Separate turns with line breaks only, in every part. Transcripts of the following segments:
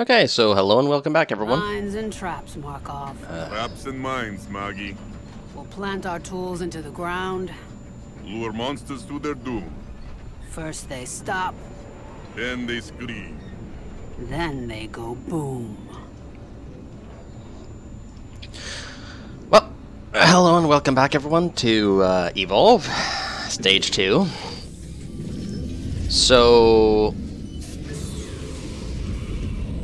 Okay, so hello and welcome back, everyone.
Mines and traps, Markov.
Uh, traps and mines, Maggie.
We'll plant our tools into the ground.
Lure monsters to their doom.
First they stop,
Then they scream.
then they go boom.
Well, hello and welcome back, everyone, to uh, Evolve, Stage 2. So,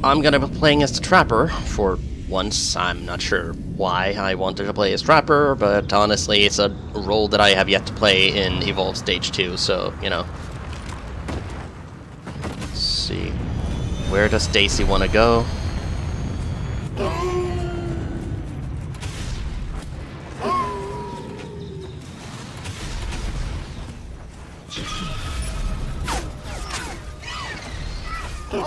I'm gonna be playing as the Trapper for once. I'm not sure why I wanted to play as Trapper, but honestly, it's a role that I have yet to play in Evolve Stage 2, so, you know. Let's see. Where does Daisy want to go? Okay.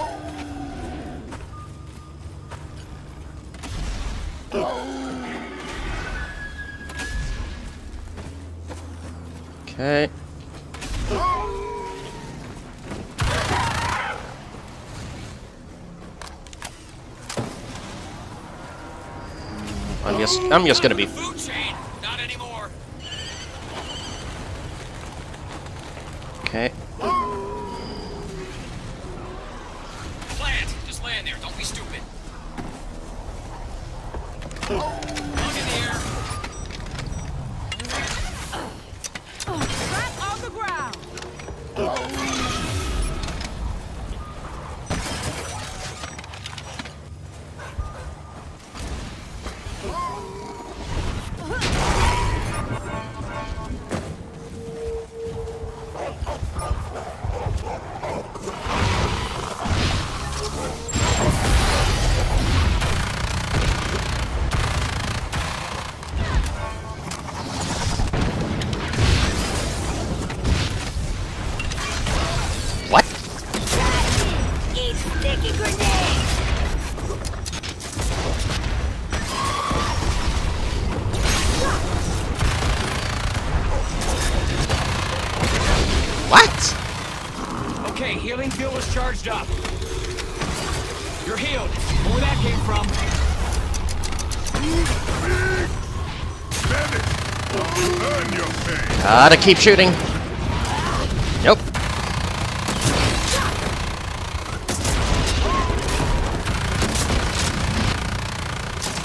I'm just I'm just gonna be okay.
Plant, just there. Don't be stupid. Lung
What?
Okay, healing fuel is charged up. You're healed. Where that came from?
Damn! Earn your pay!
Gotta keep shooting. Nope.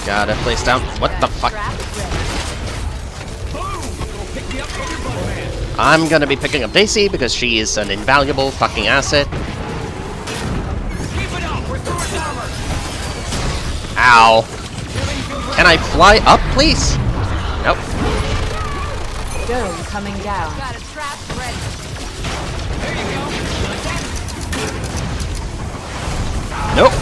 Gotta place down. What the fuck?
Pick me up from your butt, man.
I'm gonna be picking up Daisy because she is an invaluable fucking asset.
Keep it up. We're through armor.
Ow. Can I fly up, please? Nope.
Dome coming down.
Got a trap ready.
There you go.
Nope.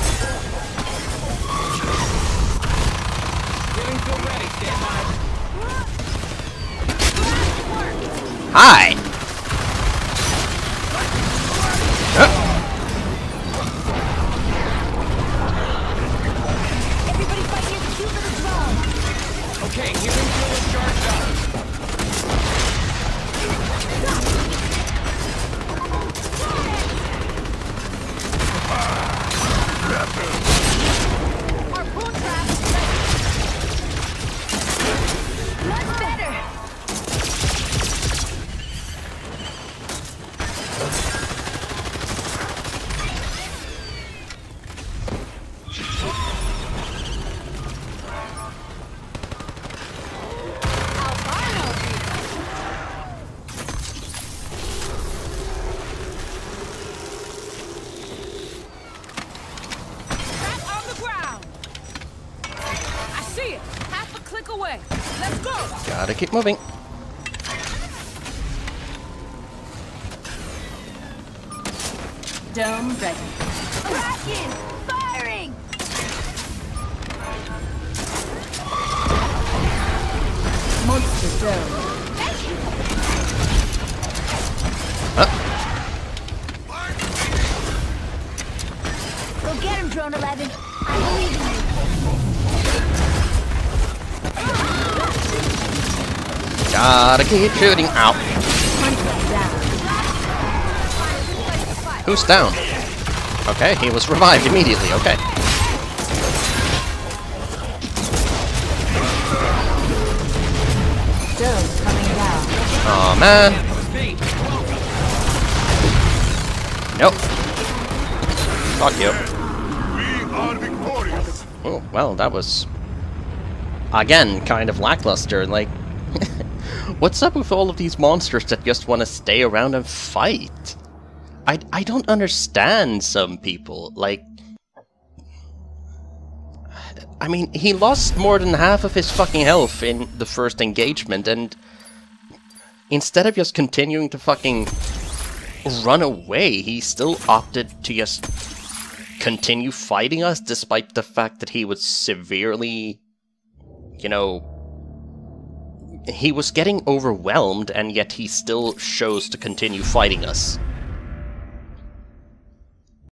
Hi.
Away! Let's go!
Gotta keep moving.
Dome ready. Kraken! Firing! Monster dome.
Gotta keep shooting. Ow. Who's down? Okay, he was revived immediately. Okay. Oh man. Nope. Fuck you. Oh, well, that was again kind of lackluster. Like, what's up with all of these monsters that just want to stay around and fight? I I don't understand some people. Like, I mean, he lost more than half of his fucking health in the first engagement, and instead of just continuing to fucking run away, he still opted to just continue fighting us despite the fact that he was severely, you know, he was getting overwhelmed and yet he still chose to continue fighting us.